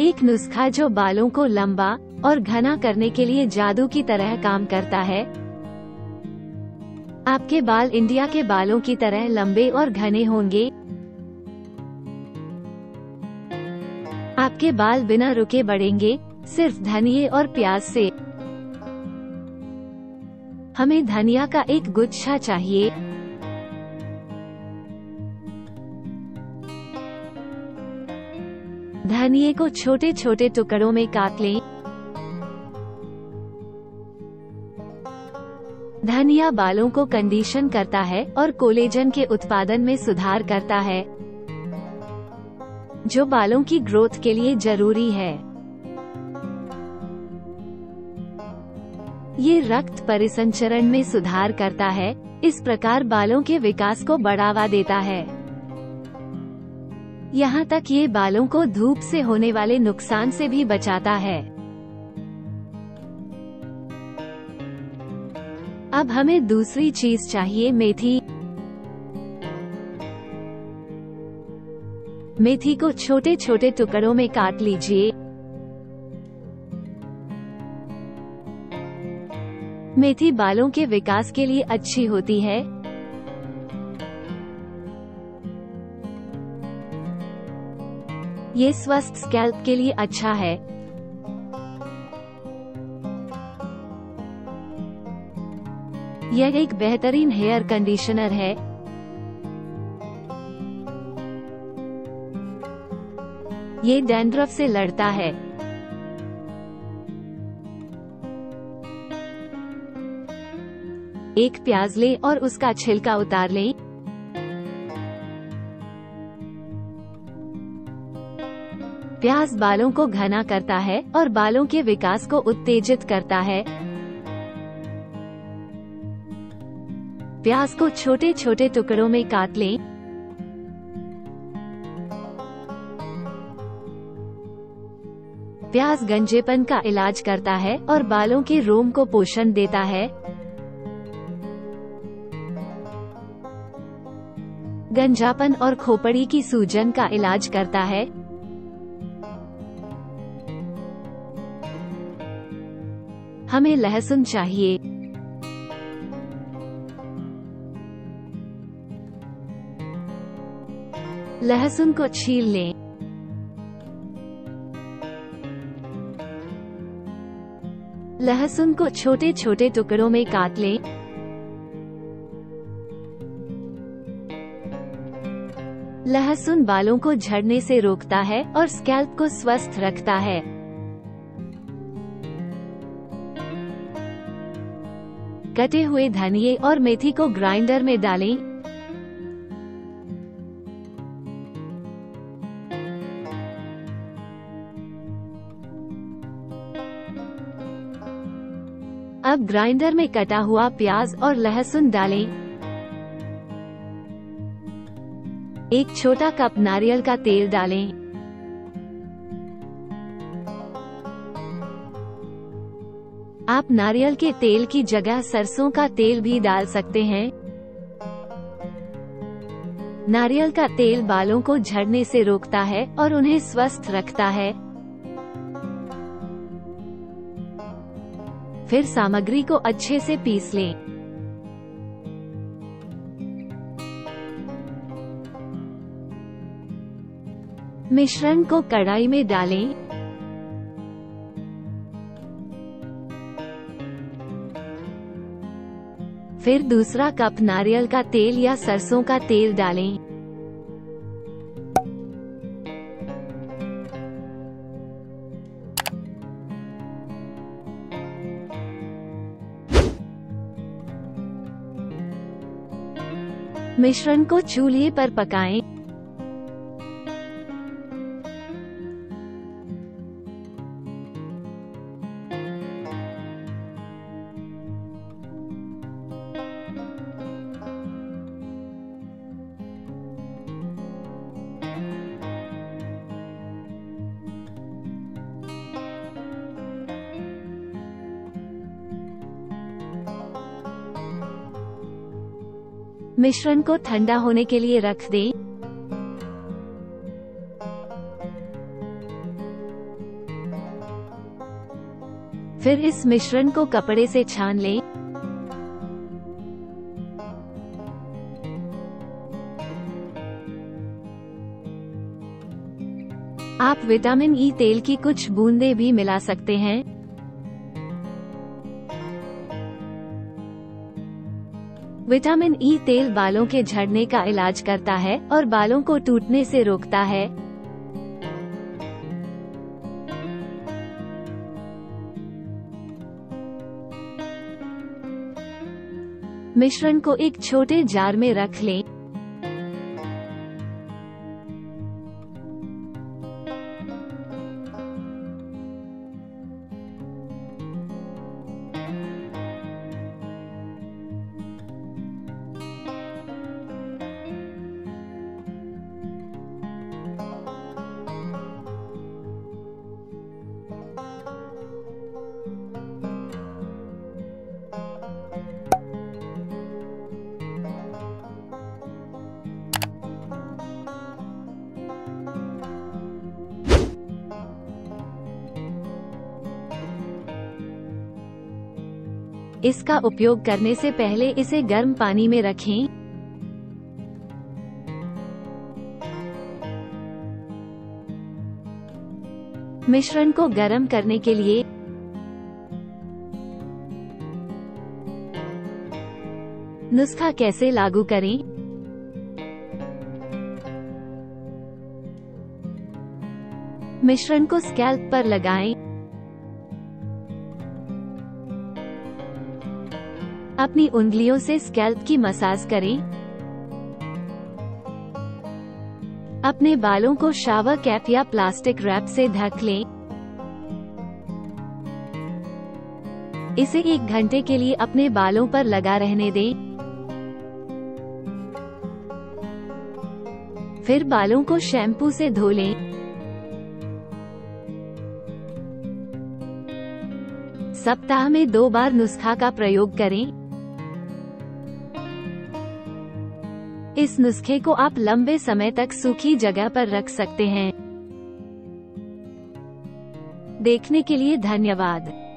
एक नुस्खा जो बालों को लंबा और घना करने के लिए जादू की तरह काम करता है। आपके बाल इंडिया के बालों की तरह लंबे और घने होंगे। आपके बाल बिना रुके बढ़ेंगे, सिर्फ़ धनिए और प्याज से। हमें धनिया का एक गुच्छा चाहिए। धनिए को छोटे छोटे टुकड़ों में काट लें। धनिया बालों को कंडीशन करता है और कोलेजन के उत्पादन में सुधार करता है, जो बालों की ग्रोथ के लिए ज़रूरी है। ये रक्त परिसंचरण में सुधार करता है, इस प्रकार बालों के विकास को बढ़ावा देता है। यहाँ तक ये बालों को धूप से होने वाले नुकसान से भी बचाता है। अब हमें दूसरी चीज़ चाहिए, मेथी। मेथी को छोटे छोटे टुकड़ों में काट लीजिए। मेथी बालों के विकास के लिए अच्छी होती है। ये स्वस्थ स्कैल्प के लिए अच्छा है। यह एक बेहतरीन हेयर कंडीशनर है। ये डैंड्रफ से लड़ता है। एक प्याज ले और उसका छिलका उतार लें। प्याज बालों को घना करता है और बालों के विकास को उत्तेजित करता है। प्याज को छोटे छोटे टुकड़ों में काट लें। प्याज गंजेपन का इलाज करता है और बालों के रोम को पोषण देता है। गंजापन और खोपड़ी की सूजन का इलाज करता है। हमें लहसुन चाहिए। लहसुन को छील लें। लहसुन को छोटे छोटे टुकड़ों में काट लें। लहसुन बालों को झड़ने से रोकता है और स्कैल्प को स्वस्थ रखता है। कटे हुए धनिए और मेथी को ग्राइंडर में डालें। अब ग्राइंडर में कटा हुआ प्याज और लहसुन डालें। एक छोटा कप नारियल का तेल डालें। आप नारियल के तेल की जगह सरसों का तेल भी डाल सकते हैं। नारियल का तेल बालों को झड़ने से रोकता है और उन्हें स्वस्थ रखता है। फिर सामग्री को अच्छे से पीस लें। मिश्रण को कढ़ाई में डालें। फिर दूसरा कप नारियल का तेल या सरसों का तेल डालें। मिश्रण को चूल्हे पर पकाएँ। मिश्रण को ठंडा होने के लिए रख दें। फिर इस मिश्रण को कपड़े से छान लें आप विटामिन ई e तेल की कुछ बूंदें भी मिला सकते हैं विटामिन ई तेल बालों के झड़ने का इलाज करता है और बालों को टूटने से रोकता है। मिश्रण को एक छोटे जार में रख लें। इसका उपयोग करने से पहले इसे गर्म पानी में रखें। मिश्रण को गर्म करने के लिए नुस्खा कैसे लागू करें? मिश्रण को स्कैल्प पर लगाएँ। अपनी उंगलियों से स्कैल्प की मसाज करें। अपने बालों को शावर कैप या प्लास्टिक रैप से ढक लें। इसे एक घंटे के लिए अपने बालों पर लगा रहने दें। फिर बालों को शैम्पू से धो लें। सप्ताह में दो बार नुस्खा का प्रयोग करें। इस नुस्खे को आप लंबे समय तक सूखी जगह पर रख सकते हैं। देखने के लिए धन्यवाद।